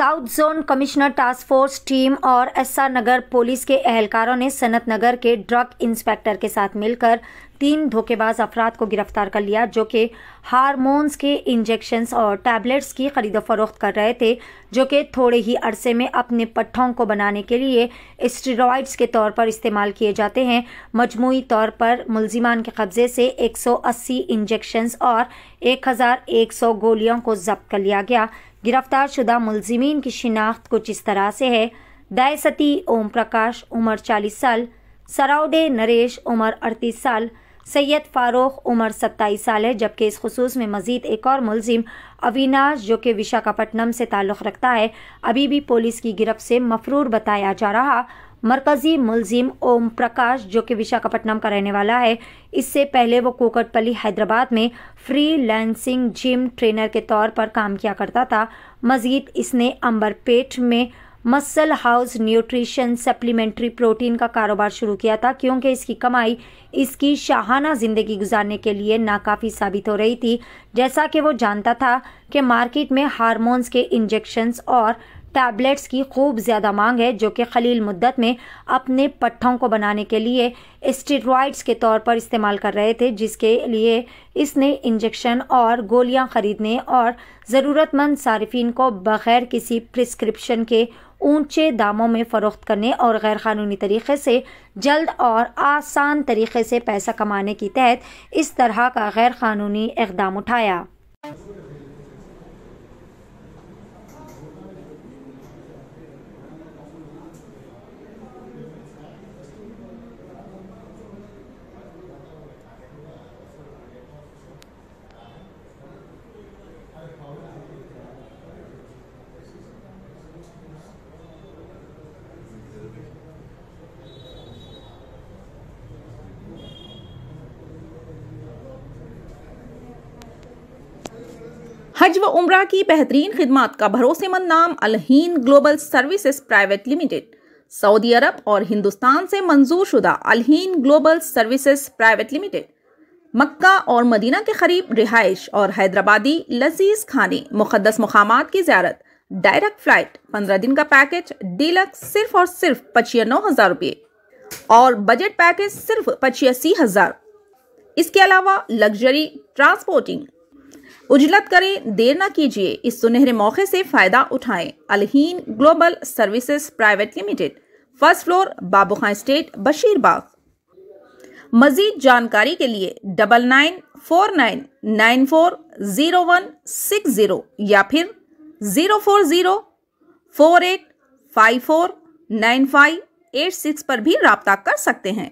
South zone commissioner task force team और SR Nagar police के एहलकारों ने सनत नगर के ड्रग इंस्पेक्टर के साथ मिलकर तीन धोखेबाज अफराद को गिरफ़्तार कर लिया, जो कि हारमोन्स के इंजेक्शंस और टैबलेट्स की खरीद फरोख्त कर रहे थे, जो कि थोड़े ही अरसे में अपने पट्ठों को बनाने के लिए स्टेरॉइड्स के तौर पर इस्तेमाल किए जाते हैं। मजमू तौर पर मुलजिमान के कब्जे से 180 इंजेक्शंस और 1100 गोलियों को जब्त कर लिया गया। गिरफ़्तार शुदा मुलजिमीन की शिनाख्त कुछ इस तरह से है। दायसती ओम प्रकाश, उम्र 40 साल सराउडे नरेश, उम्र 38 साल, सैयद फारूक उम्र 27 साल है, जबकि इस खसूस में मजीद एक और मुलजिम अविनाश जो कि विशाखापट्टनम से ताल्लुक़ रखता है। अभी भी पुलिस की गिरफ्त से मफरूर बताया जा रहा मरकजी मुलजिम ओम प्रकाश, जो कि विशाखापट्टनम का रहने वाला है। इससे पहले वो कोकटपल्ली हैदराबाद में फ्री लैंसिंग जिम ट्रेनर के तौर पर काम किया करता था। मजीद इसने अंबरपेट में muscle house nutrition supplementary protein का कारोबार शुरू किया था, क्योंकि इसकी कमाई इसकी शाहाना ज़िंदगी गुजारने के लिए नाकाफ़ी साबित हो रही थी। जैसा कि वो जानता था कि मार्केट में हार्मोन्स के इंजेक्शंस और टैबलेट्स की खूब ज़्यादा मांग है, जो कि खलील मुद्दत में अपने पट्ठों को बनाने के लिए स्टेरॉइड्स के तौर पर इस्तेमाल कर रहे थे, जिसके लिए इसने इंजेक्शन और गोलियाँ खरीदने और ज़रूरतमंद सार्फिन को बग़ैर किसी प्रिस्क्रिप्शन के ऊँचे दामों में फ़रोख्त करने और गैर कानूनी तरीके से जल्द और आसान तरीके से पैसा कमाने की तहत इस तरह का गैर कानूनी इकदाम उठाया। हज व उम्र की बेहतरीन खिदमत का भरोसेमंद नाम Alheen global services private limited. Saudi अरब और हिंदुस्तान से मंजूर शुदा Alheen global services private limited. मक्का और मदीना के करीब रिहाइश और हैदराबादी लजीज खाने मुकदस मकाम की ज्यारत, डायरेक्ट फ़्लाइट, पंद्रह दिन का पैकेज, डीलक्स सिर्फ़ और सिर्फ़ पचिया नौ हज़ार रुपये और बजट पैकेज सिर्फ़ पचियासी हज़ार। इसके अलावा लग्जरी ट्रांसपोर्टिंग उजलत करें, देर ना कीजिए। इस सुनहरे मौके से फ़ायदा उठाएँ। Alheen global services private limited. First floor Babu Khan estate Basheerbagh मजीद जानकारी के लिए double nine four nine nine four zero one six zero या फिर zero four zero four eight five four nine five eight six पर भी रबता कर सकते हैं।